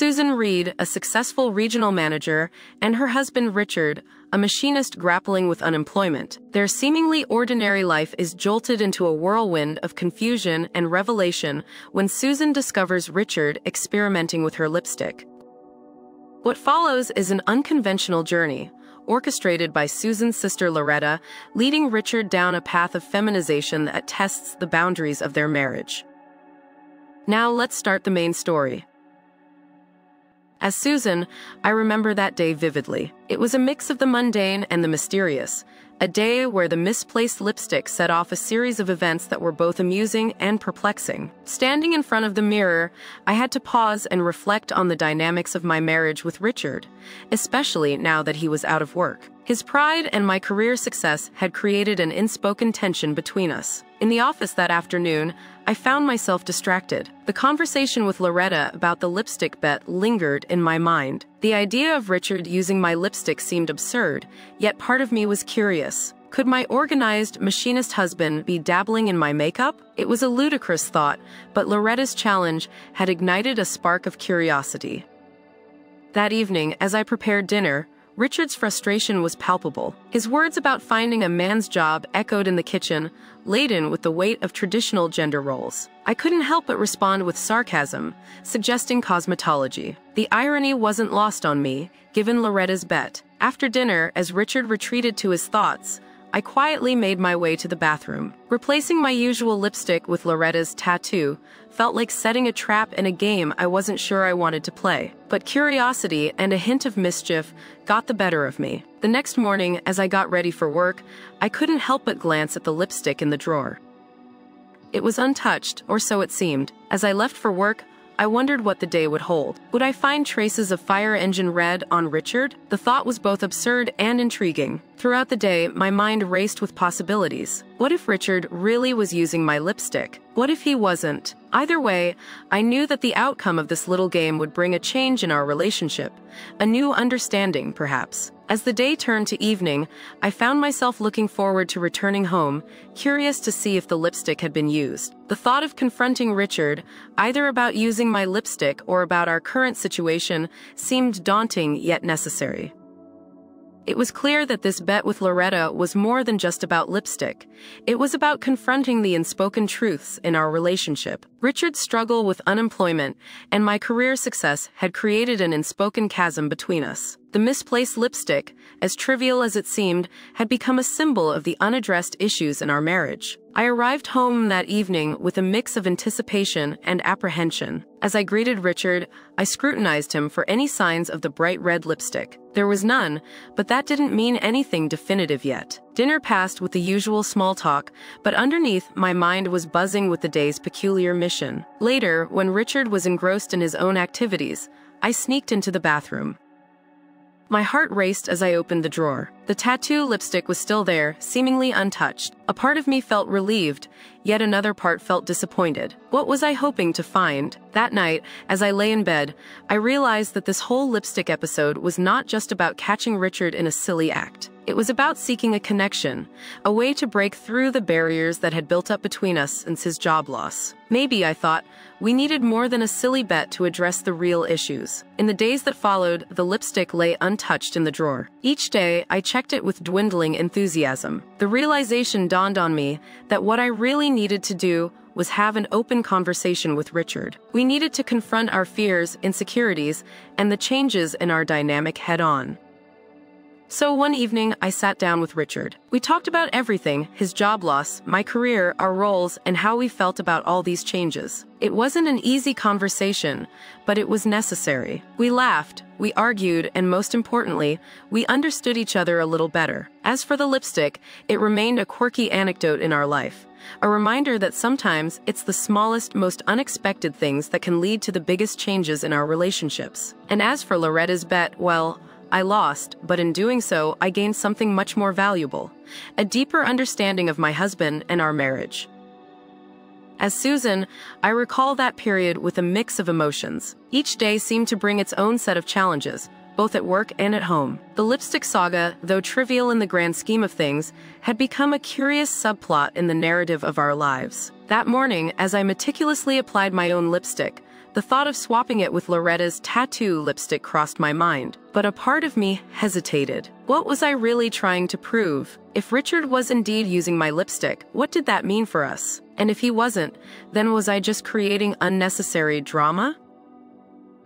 Susan Reed, a successful regional manager, and her husband Richard, a machinist grappling with unemployment. Their seemingly ordinary life is jolted into a whirlwind of confusion and revelation when Susan discovers Richard experimenting with her lipstick. What follows is an unconventional journey, orchestrated by Susan's sister Loretta, leading Richard down a path of feminization that tests the boundaries of their marriage. Now let's start the main story. As Susan, I remember that day vividly. It was a mix of the mundane and the mysterious, a day where the misplaced lipstick set off a series of events that were both amusing and perplexing. Standing in front of the mirror, I had to pause and reflect on the dynamics of my marriage with Richard, especially now that he was out of work. His pride and my career success had created an unspoken tension between us. In the office that afternoon, I found myself distracted. The conversation with Loretta about the lipstick bet lingered in my mind. The idea of Richard using my lipstick seemed absurd, yet part of me was curious. Could my organized machinist husband be dabbling in my makeup? It was a ludicrous thought, but Loretta's challenge had ignited a spark of curiosity. That evening, as I prepared dinner, Richard's frustration was palpable. His words about finding a man's job echoed in the kitchen, laden with the weight of traditional gender roles. I couldn't help but respond with sarcasm, suggesting cosmetology. The irony wasn't lost on me, given Loretta's bet. After dinner, as Richard retreated to his thoughts, I quietly made my way to the bathroom. Replacing my usual lipstick with Loretta's tattoo felt like setting a trap in a game I wasn't sure I wanted to play. But curiosity and a hint of mischief got the better of me. The next morning, as I got ready for work, I couldn't help but glance at the lipstick in the drawer. It was untouched, or so it seemed. As I left for work, I wondered what the day would hold. Would I find traces of fire engine red on Richard? The thought was both absurd and intriguing. Throughout the day, my mind raced with possibilities. What if Richard really was using my lipstick? What if he wasn't? Either way, I knew that the outcome of this little game would bring a change in our relationship, a new understanding, perhaps. As the day turned to evening, I found myself looking forward to returning home, curious to see if the lipstick had been used. The thought of confronting Richard, either about using my lipstick or about our current situation, seemed daunting yet necessary. It was clear that this bet with Loretta was more than just about lipstick. It was about confronting the unspoken truths in our relationship. Richard's struggle with unemployment and my career success had created an unspoken chasm between us. The misplaced lipstick, as trivial as it seemed, had become a symbol of the unaddressed issues in our marriage. I arrived home that evening with a mix of anticipation and apprehension. As I greeted Richard, I scrutinized him for any signs of the bright red lipstick. There was none, but that didn't mean anything definitive yet. Dinner passed with the usual small talk, but underneath, my mind was buzzing with the day's peculiar mission. Later, when Richard was engrossed in his own activities, I sneaked into the bathroom. My heart raced as I opened the drawer. The tattoo lipstick was still there, seemingly untouched. A part of me felt relieved, yet another part felt disappointed. What was I hoping to find? That night, as I lay in bed, I realized that this whole lipstick episode was not just about catching Richard in a silly act. It was about seeking a connection, a way to break through the barriers that had built up between us since his job loss. Maybe, I thought, we needed more than a silly bet to address the real issues. In the days that followed, the lipstick lay untouched in the drawer. Each day, I checked it with dwindling enthusiasm. The realization dawned on me that what I really needed to do was have an open conversation with Richard. We needed to confront our fears, insecurities, and the changes in our dynamic head on. So one evening, I sat down with Richard. We talked about everything his job loss, my career, our roles, and how we felt about all these changes. It wasn't an easy conversation, but it was necessary. We laughed, we argued, and most importantly, we understood each other a little better. As for the lipstick, it remained a quirky anecdote in our life. A reminder that sometimes it's the smallest, most unexpected things that can lead to the biggest changes in our relationships. And as for Loretta's bet, well, I lost, but in doing so, I gained something much more valuable a deeper understanding of my husband and our marriage. As Susan, I recall that period with a mix of emotions. Each day seemed to bring its own set of challenges, both at work and at home. The lipstick saga, though trivial in the grand scheme of things, had become a curious subplot in the narrative of our lives. That morning, as I meticulously applied my own lipstick, the thought of swapping it with Loretta's tattoo lipstick crossed my mind, but a part of me hesitated. What was I really trying to prove? If Richard was indeed using my lipstick, what did that mean for us? And if he wasn't, then was I just creating unnecessary drama?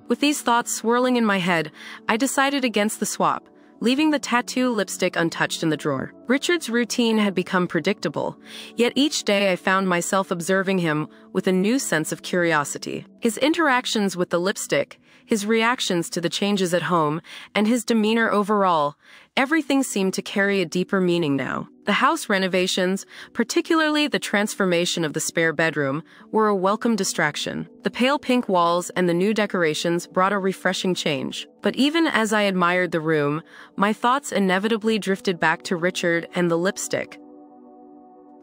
With these thoughts swirling in my head, I decided against the swap, leaving the tattoo lipstick untouched in the drawer. Richard's routine had become predictable, yet each day I found myself observing him with a new sense of curiosity. His interactions with the lipstick, his reactions to the changes at home, and his demeanor overall, everything seemed to carry a deeper meaning now. The house renovations, particularly the transformation of the spare bedroom, were a welcome distraction. The pale pink walls and the new decorations brought a refreshing change. But even as I admired the room, my thoughts inevitably drifted back to Richard and the lipstick.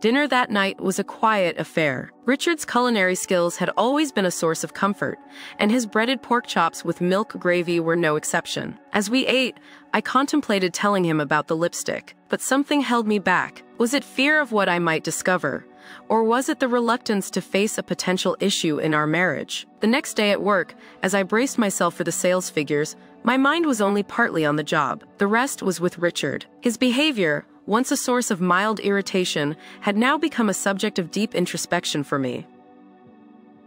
Dinner that night was a quiet affair. Richard's culinary skills had always been a source of comfort, and his breaded pork chops with milk gravy were no exception. As we ate, I contemplated telling him about the lipstick, but something held me back. Was it fear of what I might discover? Or was it the reluctance to face a potential issue in our marriage? The next day at work, as I braced myself for the sales figures, my mind was only partly on the job. The rest was with Richard. His behavior, once a source of mild irritation, had now become a subject of deep introspection for me.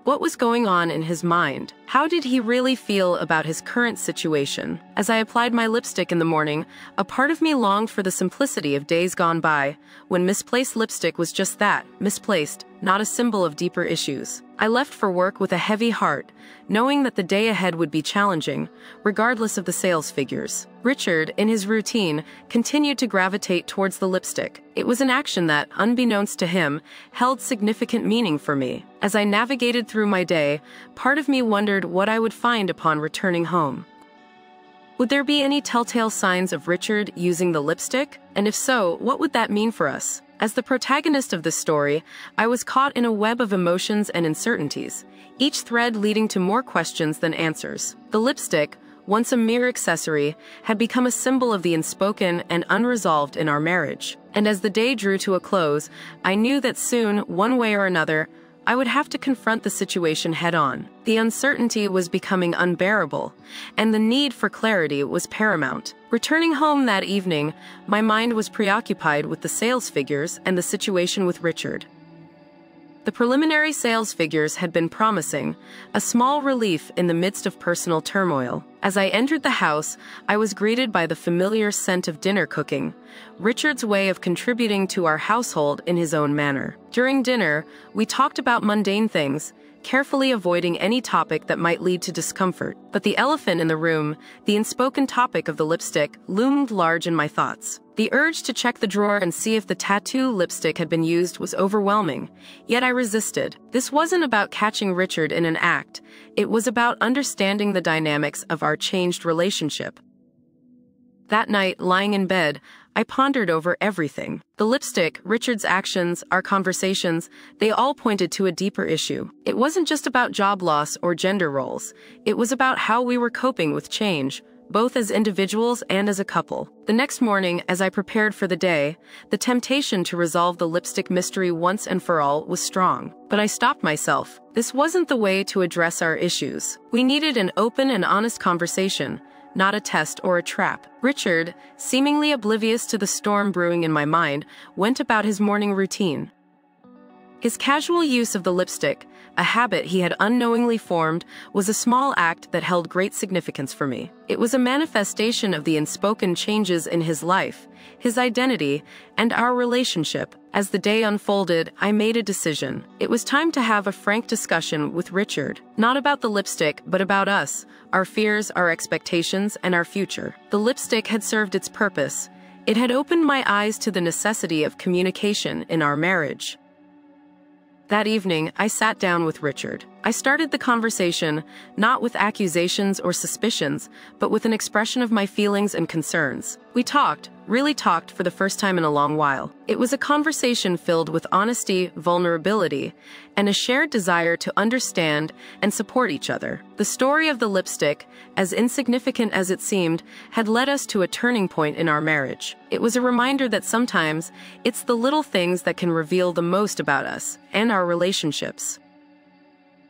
What was going on in his mind? How did he really feel about his current situation? As I applied my lipstick in the morning, a part of me longed for the simplicity of days gone by, when misplaced lipstick was just that, misplaced, not a symbol of deeper issues. I left for work with a heavy heart, knowing that the day ahead would be challenging, regardless of the sales figures. Richard, in his routine, continued to gravitate towards the lipstick. It was an action that, unbeknownst to him, held significant meaning for me. As I navigated through my day, part of me wondered what I would find upon returning home. Would there be any telltale signs of Richard using the lipstick? And if so, what would that mean for us? As the protagonist of this story, I was caught in a web of emotions and uncertainties, each thread leading to more questions than answers. The lipstick, once a mere accessory, had become a symbol of the unspoken and unresolved in our marriage. And as the day drew to a close, I knew that soon, one way or another, I would have to confront the situation head on. The uncertainty was becoming unbearable, and the need for clarity was paramount. Returning home that evening, my mind was preoccupied with the sales figures and the situation with Richard. The preliminary sales figures had been promising, a small relief in the midst of personal turmoil. As I entered the house, I was greeted by the familiar scent of dinner cooking, Richard's way of contributing to our household in his own manner. During dinner, we talked about mundane things, carefully avoiding any topic that might lead to discomfort. But the elephant in the room, the unspoken topic of the lipstick, loomed large in my thoughts. The urge to check the drawer and see if the tattoo lipstick had been used was overwhelming, yet I resisted. This wasn't about catching Richard in an act, it was about understanding the dynamics of our changed relationship. That night, lying in bed, I pondered over everything. The lipstick, Richard's actions, our conversations, they all pointed to a deeper issue. It wasn't just about job loss or gender roles. It was about how we were coping with change, both as individuals and as a couple. The next morning, as I prepared for the day, the temptation to resolve the lipstick mystery once and for all was strong. But I stopped myself. This wasn't the way to address our issues. We needed an open and honest conversation, not a test or a trap. Richard, seemingly oblivious to the storm brewing in my mind, went about his morning routine. His casual use of the lipstick, a habit he had unknowingly formed, was a small act that held great significance for me. It was a manifestation of the unspoken changes in his life, his identity, and our relationship. As the day unfolded, I made a decision. It was time to have a frank discussion with Richard, not about the lipstick, but about us, our fears, our expectations, and our future. The lipstick had served its purpose. It had opened my eyes to the necessity of communication in our marriage. That evening, I sat down with Richard. I started the conversation not with accusations or suspicions, but with an expression of my feelings and concerns. We talked, really talked for the first time in a long while. It was a conversation filled with honesty, vulnerability, and a shared desire to understand and support each other. The story of the lipstick, as insignificant as it seemed, had led us to a turning point in our marriage. It was a reminder that sometimes it's the little things that can reveal the most about us and our relationships.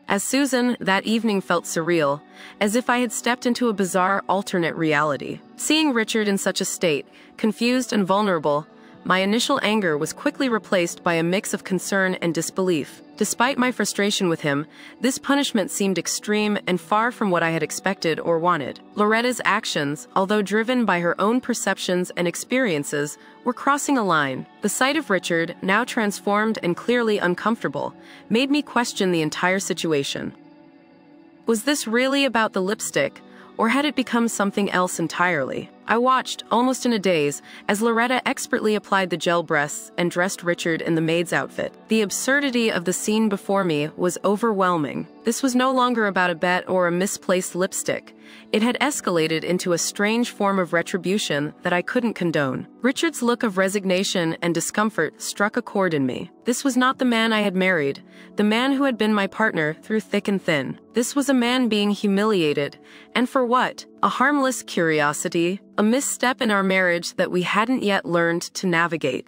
As Susan, that evening felt surreal, as if I had stepped into a bizarre alternate reality. Seeing Richard in such a state, confused and vulnerable, my initial anger was quickly replaced by a mix of concern and disbelief. Despite my frustration with him, this punishment seemed extreme and far from what I had expected or wanted. Loretta's actions, although driven by her own perceptions and experiences, were crossing a line. The sight of Richard, now transformed and clearly uncomfortable, made me question the entire situation. Was this really about the lipstick, or had it become something else entirely? I watched, almost in a daze, as Loretta expertly applied the gel breasts and dressed Richard in the maid's outfit. The absurdity of the scene before me was overwhelming. This was no longer about a bet or a misplaced lipstick. It had escalated into a strange form of retribution that I couldn't condone. Richard's look of resignation and discomfort struck a chord in me. This was not the man I had married, the man who had been my partner through thick and thin. This was a man being humiliated. And for what? A harmless curiosity, a misstep in our marriage that we hadn't yet learned to navigate.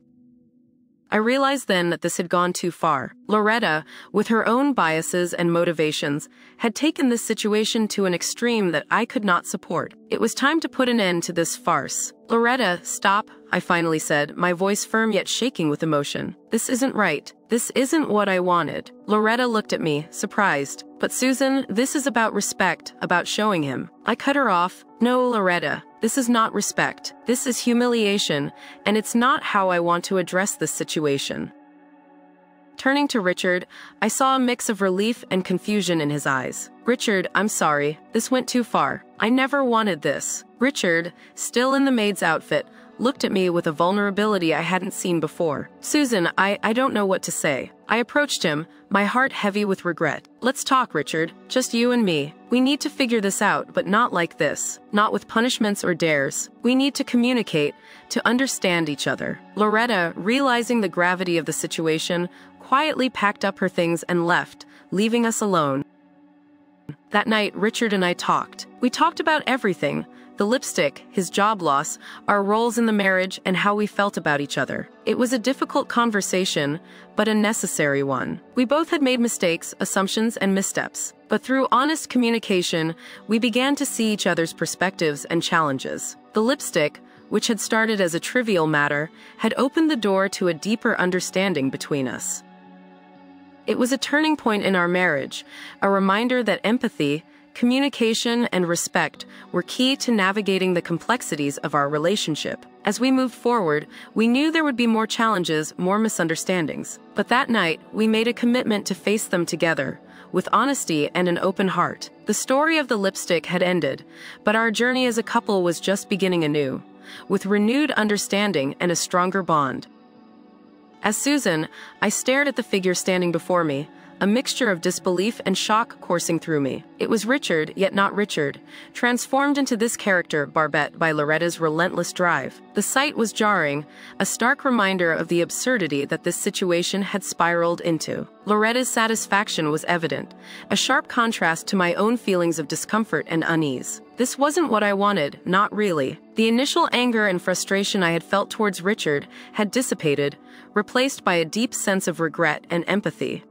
I realized then that this had gone too far. Loretta, with her own biases and motivations, had taken this situation to an extreme that I could not support. It was time to put an end to this farce. Loretta, stop, I finally said, my voice firm yet shaking with emotion. This isn't right. This isn't what I wanted. Loretta looked at me, surprised. But Susan, this is about respect, about showing him. I cut her off. No, Loretta, this is not respect. This is humiliation, and it's not how I want to address this situation. Turning to Richard, I saw a mix of relief and confusion in his eyes. Richard, I'm sorry. This went too far. I never wanted this. Richard, still in the maid's outfit, looked at me with a vulnerability I hadn't seen before. Susan, I, I don't know what to say. I approached him, my heart heavy with regret. Let's talk, Richard. Just you and me. We need to figure this out, but not like this. Not with punishments or dares. We need to communicate, to understand each other. Loretta, realizing the gravity of the situation, quietly packed up her things and left, leaving us alone. That night, Richard and I talked. We talked about everything the lipstick, his job loss, our roles in the marriage, and how we felt about each other. It was a difficult conversation, but a necessary one. We both had made mistakes, assumptions, and missteps. But through honest communication, we began to see each other's perspectives and challenges. The lipstick, which had started as a trivial matter, had opened the door to a deeper understanding between us. It was a turning point in our marriage, a reminder that empathy, Communication and respect were key to navigating the complexities of our relationship. As we moved forward, we knew there would be more challenges, more misunderstandings. But that night, we made a commitment to face them together, with honesty and an open heart. The story of the lipstick had ended, but our journey as a couple was just beginning anew, with renewed understanding and a stronger bond. As Susan, I stared at the figure standing before me, a mixture of disbelief and shock coursing through me. It was Richard, yet not Richard, transformed into this character, Barbette, by Loretta's relentless drive. The sight was jarring, a stark reminder of the absurdity that this situation had spiraled into. Loretta's satisfaction was evident, a sharp contrast to my own feelings of discomfort and unease. This wasn't what I wanted, not really. The initial anger and frustration I had felt towards Richard had dissipated, replaced by a deep sense of regret and empathy.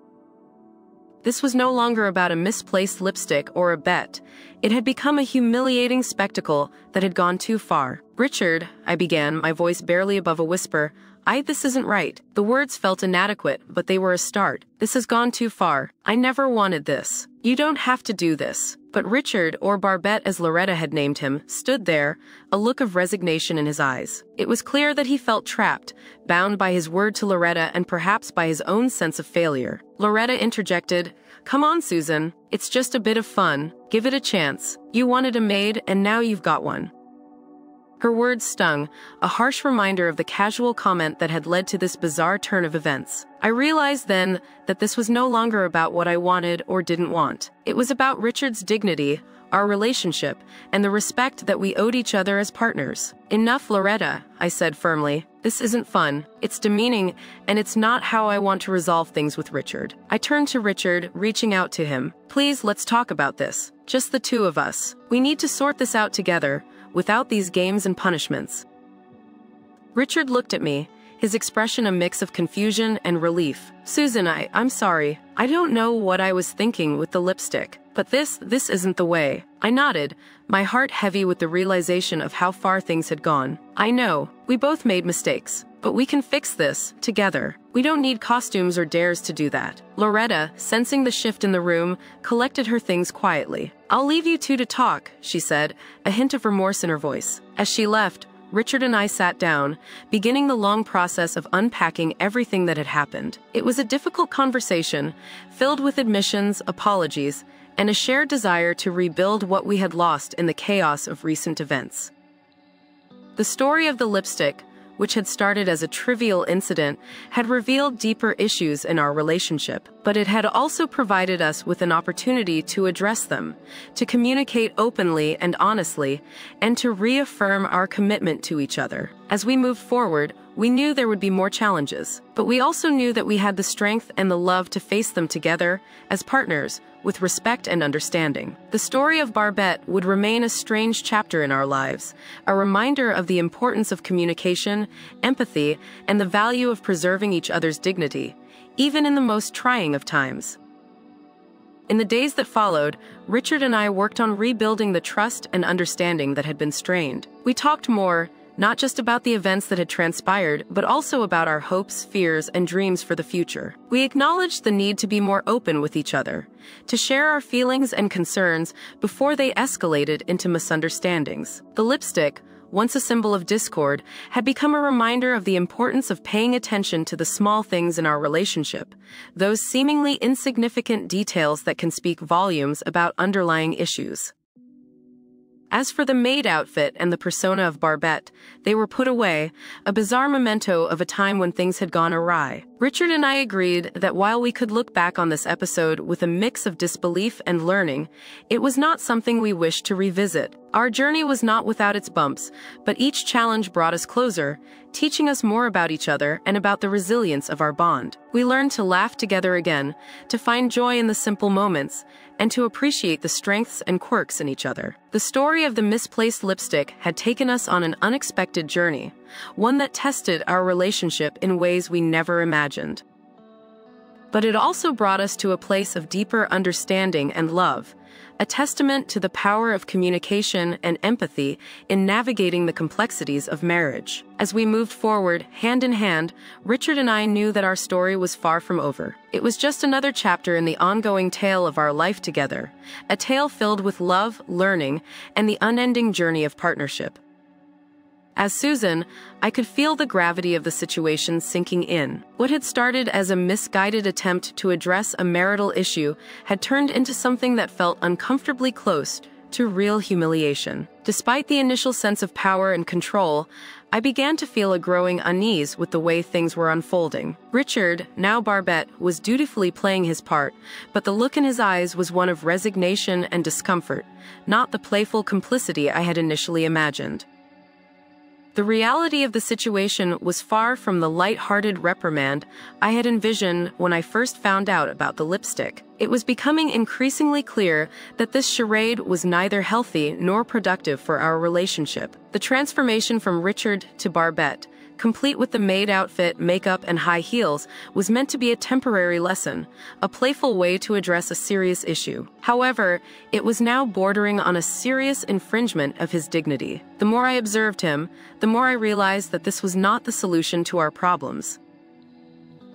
This was no longer about a misplaced lipstick or a bet. It had become a humiliating spectacle that had gone too far. Richard, I began, my voice barely above a whisper, I, this isn't right. The words felt inadequate, but they were a start. This has gone too far. I never wanted this. You don't have to do this. But Richard, or Barbette as Loretta had named him, stood there, a look of resignation in his eyes. It was clear that he felt trapped, bound by his word to Loretta and perhaps by his own sense of failure. Loretta interjected, Come on, Susan. It's just a bit of fun. Give it a chance. You wanted a maid, and now you've got one. Her words stung, a harsh reminder of the casual comment that had led to this bizarre turn of events. I realized then that this was no longer about what I wanted or didn't want. It was about Richard's dignity, our relationship, and the respect that we owed each other as partners. Enough, Loretta, I said firmly. This isn't fun, it's demeaning, and it's not how I want to resolve things with Richard. I turned to Richard, reaching out to him. Please, let's talk about this. Just the two of us. We need to sort this out together without these games and punishments. Richard looked at me, his expression a mix of confusion and relief. Susan, I, I'm sorry. I don't know what I was thinking with the lipstick. But this, this isn't the way. I nodded, my heart heavy with the realization of how far things had gone. I know, we both made mistakes. But we can fix this, together. We don't need costumes or dares to do that. Loretta, sensing the shift in the room, collected her things quietly. I'll leave you two to talk, she said, a hint of remorse in her voice. As she left, Richard and I sat down, beginning the long process of unpacking everything that had happened. It was a difficult conversation, filled with admissions, apologies, and a shared desire to rebuild what we had lost in the chaos of recent events. The story of the lipstick, which had started as a trivial incident, had revealed deeper issues in our relationship, but it had also provided us with an opportunity to address them, to communicate openly and honestly, and to reaffirm our commitment to each other. As we moved forward, we knew there would be more challenges, but we also knew that we had the strength and the love to face them together, as partners, with respect and understanding. The story of Barbette would remain a strange chapter in our lives, a reminder of the importance of communication, empathy, and the value of preserving each other's dignity, even in the most trying of times. In the days that followed, Richard and I worked on rebuilding the trust and understanding that had been strained. We talked more, not just about the events that had transpired, but also about our hopes, fears, and dreams for the future. We acknowledged the need to be more open with each other, to share our feelings and concerns before they escalated into misunderstandings. The lipstick, once a symbol of discord, had become a reminder of the importance of paying attention to the small things in our relationship, those seemingly insignificant details that can speak volumes about underlying issues. As for the maid outfit and the persona of Barbette, they were put away, a bizarre memento of a time when things had gone awry. Richard and I agreed that while we could look back on this episode with a mix of disbelief and learning, it was not something we wished to revisit. Our journey was not without its bumps, but each challenge brought us closer, teaching us more about each other and about the resilience of our bond. We learned to laugh together again, to find joy in the simple moments, and to appreciate the strengths and quirks in each other. The story of the misplaced lipstick had taken us on an unexpected journey, one that tested our relationship in ways we never imagined. But it also brought us to a place of deeper understanding and love, a testament to the power of communication and empathy in navigating the complexities of marriage. As we moved forward, hand in hand, Richard and I knew that our story was far from over. It was just another chapter in the ongoing tale of our life together, a tale filled with love, learning, and the unending journey of partnership. As Susan, I could feel the gravity of the situation sinking in. What had started as a misguided attempt to address a marital issue had turned into something that felt uncomfortably close to real humiliation. Despite the initial sense of power and control, I began to feel a growing unease with the way things were unfolding. Richard, now Barbette, was dutifully playing his part, but the look in his eyes was one of resignation and discomfort, not the playful complicity I had initially imagined. The reality of the situation was far from the light-hearted reprimand I had envisioned when I first found out about the lipstick. It was becoming increasingly clear that this charade was neither healthy nor productive for our relationship. The transformation from Richard to Barbette complete with the maid outfit, makeup, and high heels, was meant to be a temporary lesson, a playful way to address a serious issue. However, it was now bordering on a serious infringement of his dignity. The more I observed him, the more I realized that this was not the solution to our problems.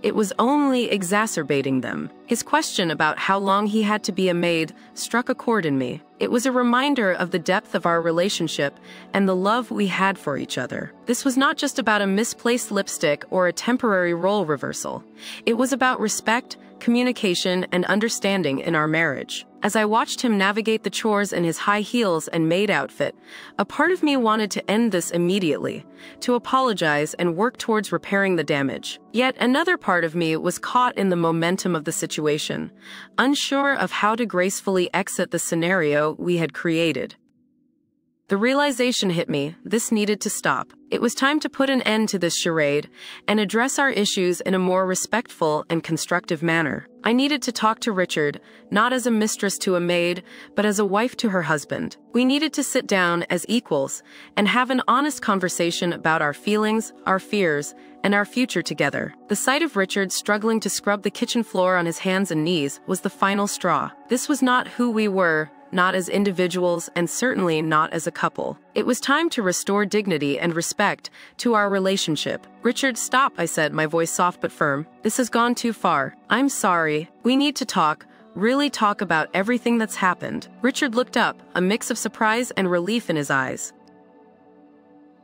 It was only exacerbating them. His question about how long he had to be a maid struck a chord in me. It was a reminder of the depth of our relationship and the love we had for each other. This was not just about a misplaced lipstick or a temporary role reversal. It was about respect, communication, and understanding in our marriage. As I watched him navigate the chores in his high heels and maid outfit, a part of me wanted to end this immediately, to apologize and work towards repairing the damage. Yet another part of me was caught in the momentum of the situation, unsure of how to gracefully exit the scenario we had created. The realization hit me, this needed to stop. It was time to put an end to this charade and address our issues in a more respectful and constructive manner. I needed to talk to Richard, not as a mistress to a maid, but as a wife to her husband. We needed to sit down as equals and have an honest conversation about our feelings, our fears, and our future together. The sight of Richard struggling to scrub the kitchen floor on his hands and knees was the final straw. This was not who we were, not as individuals, and certainly not as a couple. It was time to restore dignity and respect to our relationship. Richard, stop, I said, my voice soft but firm. This has gone too far. I'm sorry. We need to talk, really talk about everything that's happened. Richard looked up, a mix of surprise and relief in his eyes.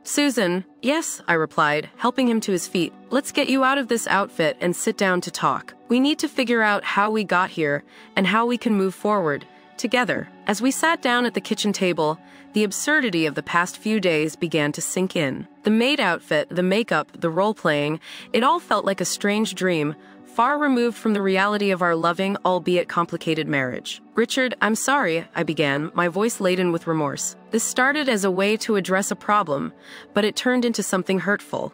Susan, yes, I replied, helping him to his feet. Let's get you out of this outfit and sit down to talk. We need to figure out how we got here and how we can move forward together. As we sat down at the kitchen table, the absurdity of the past few days began to sink in. The maid outfit, the makeup, the role playing, it all felt like a strange dream, far removed from the reality of our loving, albeit complicated marriage. Richard, I'm sorry, I began, my voice laden with remorse. This started as a way to address a problem, but it turned into something hurtful.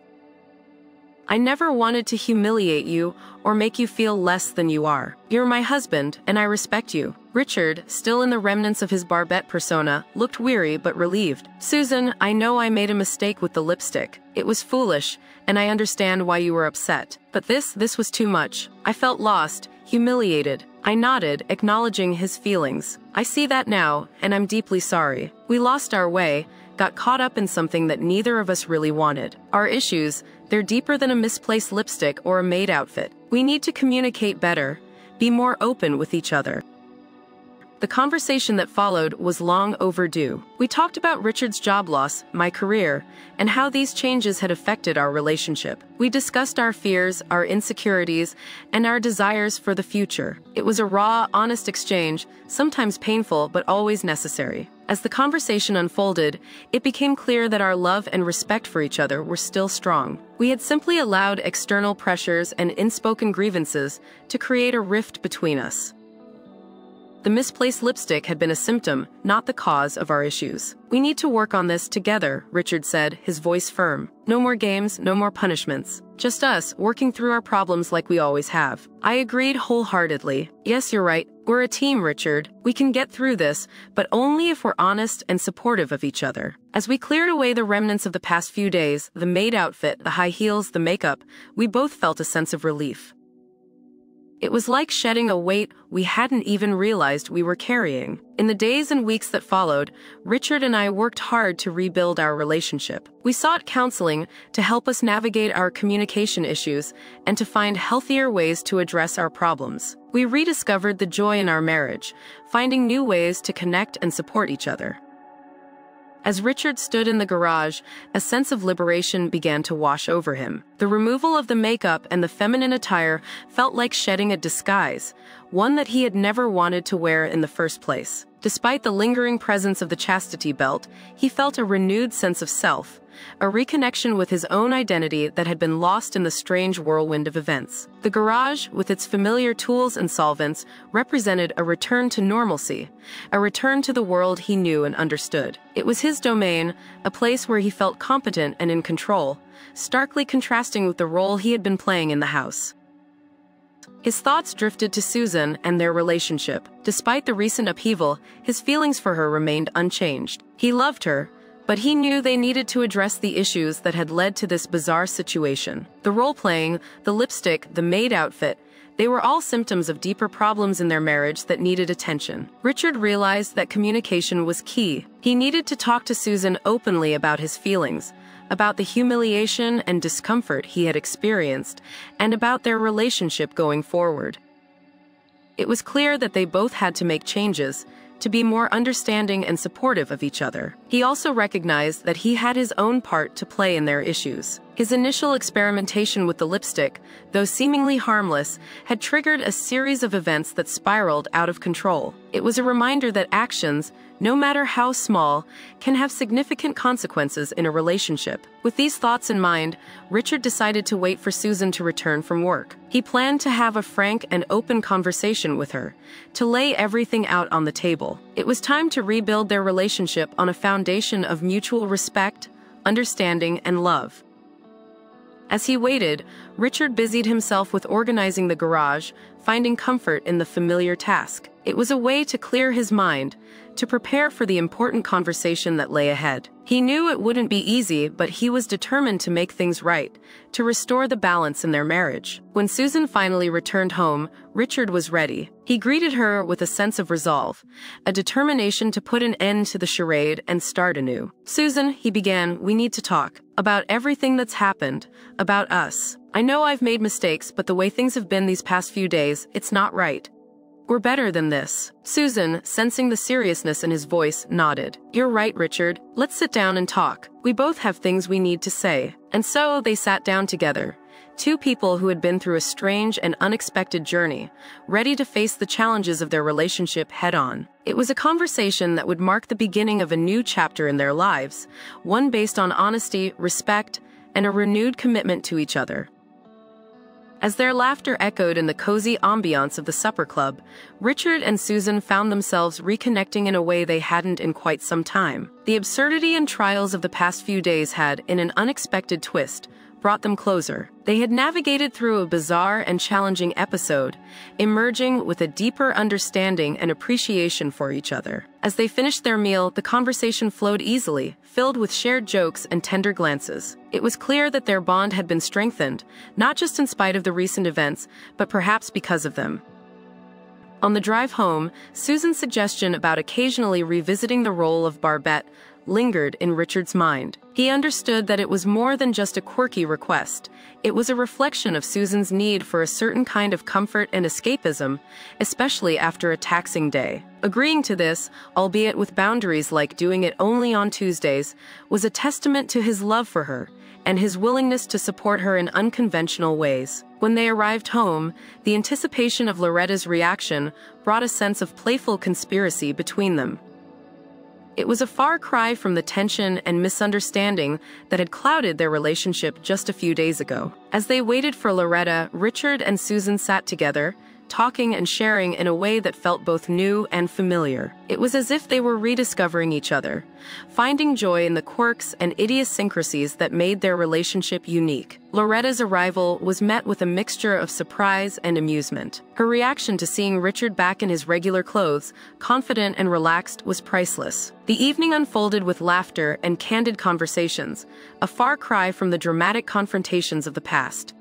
I never wanted to humiliate you or make you feel less than you are. You're my husband, and I respect you. Richard, still in the remnants of his Barbette persona, looked weary but relieved. Susan, I know I made a mistake with the lipstick. It was foolish, and I understand why you were upset. But this, this was too much. I felt lost, humiliated. I nodded, acknowledging his feelings. I see that now, and I'm deeply sorry. We lost our way, got caught up in something that neither of us really wanted. Our issues, they're deeper than a misplaced lipstick or a maid outfit. We need to communicate better, be more open with each other. The conversation that followed was long overdue. We talked about Richard's job loss, my career, and how these changes had affected our relationship. We discussed our fears, our insecurities, and our desires for the future. It was a raw, honest exchange, sometimes painful, but always necessary. As the conversation unfolded, it became clear that our love and respect for each other were still strong. We had simply allowed external pressures and unspoken grievances to create a rift between us. The misplaced lipstick had been a symptom, not the cause of our issues. We need to work on this together, Richard said, his voice firm. No more games, no more punishments. Just us, working through our problems like we always have. I agreed wholeheartedly. Yes, you're right. We're a team, Richard. We can get through this, but only if we're honest and supportive of each other. As we cleared away the remnants of the past few days, the maid outfit, the high heels, the makeup, we both felt a sense of relief. It was like shedding a weight we hadn't even realized we were carrying. In the days and weeks that followed, Richard and I worked hard to rebuild our relationship. We sought counseling to help us navigate our communication issues and to find healthier ways to address our problems. We rediscovered the joy in our marriage, finding new ways to connect and support each other. As Richard stood in the garage, a sense of liberation began to wash over him. The removal of the makeup and the feminine attire felt like shedding a disguise, one that he had never wanted to wear in the first place. Despite the lingering presence of the chastity belt, he felt a renewed sense of self, a reconnection with his own identity that had been lost in the strange whirlwind of events. The garage, with its familiar tools and solvents, represented a return to normalcy, a return to the world he knew and understood. It was his domain, a place where he felt competent and in control, starkly contrasting with the role he had been playing in the house. His thoughts drifted to Susan and their relationship. Despite the recent upheaval, his feelings for her remained unchanged. He loved her, but he knew they needed to address the issues that had led to this bizarre situation. The role-playing, the lipstick, the maid outfit, they were all symptoms of deeper problems in their marriage that needed attention. Richard realized that communication was key. He needed to talk to Susan openly about his feelings, about the humiliation and discomfort he had experienced, and about their relationship going forward. It was clear that they both had to make changes, to be more understanding and supportive of each other. He also recognized that he had his own part to play in their issues. His initial experimentation with the lipstick, though seemingly harmless, had triggered a series of events that spiraled out of control. It was a reminder that actions, no matter how small, can have significant consequences in a relationship. With these thoughts in mind, Richard decided to wait for Susan to return from work. He planned to have a frank and open conversation with her, to lay everything out on the table. It was time to rebuild their relationship on a foundation of mutual respect, understanding, and love. As he waited, Richard busied himself with organizing the garage, finding comfort in the familiar task. It was a way to clear his mind, to prepare for the important conversation that lay ahead. He knew it wouldn't be easy, but he was determined to make things right, to restore the balance in their marriage. When Susan finally returned home, Richard was ready. He greeted her with a sense of resolve, a determination to put an end to the charade and start anew. Susan, he began, we need to talk about everything that's happened, about us. I know I've made mistakes, but the way things have been these past few days, it's not right. We're better than this. Susan, sensing the seriousness in his voice, nodded. You're right, Richard. Let's sit down and talk. We both have things we need to say. And so they sat down together. Two people who had been through a strange and unexpected journey, ready to face the challenges of their relationship head on. It was a conversation that would mark the beginning of a new chapter in their lives, one based on honesty, respect, and a renewed commitment to each other. As their laughter echoed in the cozy ambiance of the supper club, Richard and Susan found themselves reconnecting in a way they hadn't in quite some time. The absurdity and trials of the past few days had, in an unexpected twist, brought them closer. They had navigated through a bizarre and challenging episode, emerging with a deeper understanding and appreciation for each other. As they finished their meal, the conversation flowed easily, filled with shared jokes and tender glances. It was clear that their bond had been strengthened, not just in spite of the recent events, but perhaps because of them. On the drive home, Susan's suggestion about occasionally revisiting the role of Barbette lingered in Richard's mind. He understood that it was more than just a quirky request. It was a reflection of Susan's need for a certain kind of comfort and escapism, especially after a taxing day. Agreeing to this, albeit with boundaries like doing it only on Tuesdays, was a testament to his love for her and his willingness to support her in unconventional ways. When they arrived home, the anticipation of Loretta's reaction brought a sense of playful conspiracy between them. It was a far cry from the tension and misunderstanding that had clouded their relationship just a few days ago. As they waited for Loretta, Richard and Susan sat together, talking and sharing in a way that felt both new and familiar. It was as if they were rediscovering each other, finding joy in the quirks and idiosyncrasies that made their relationship unique. Loretta's arrival was met with a mixture of surprise and amusement. Her reaction to seeing Richard back in his regular clothes, confident and relaxed, was priceless. The evening unfolded with laughter and candid conversations, a far cry from the dramatic confrontations of the past.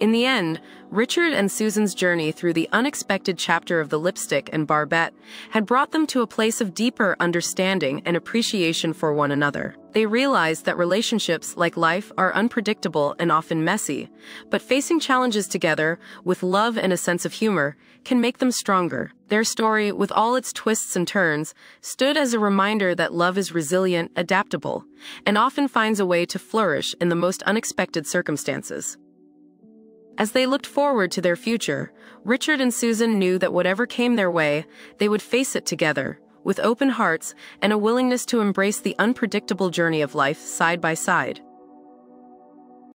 In the end, Richard and Susan's journey through the unexpected chapter of the lipstick and Barbette had brought them to a place of deeper understanding and appreciation for one another. They realized that relationships, like life, are unpredictable and often messy, but facing challenges together, with love and a sense of humor, can make them stronger. Their story, with all its twists and turns, stood as a reminder that love is resilient, adaptable, and often finds a way to flourish in the most unexpected circumstances. As they looked forward to their future, Richard and Susan knew that whatever came their way, they would face it together, with open hearts and a willingness to embrace the unpredictable journey of life side by side.